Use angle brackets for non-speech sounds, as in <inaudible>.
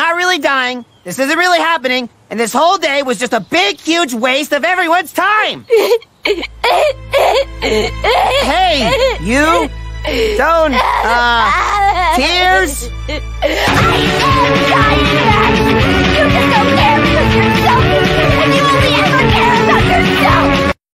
not really dying. This isn't really happening. And this whole day was just a big, huge waste of everyone's time. hey, you. Don't, uh, tears? <laughs>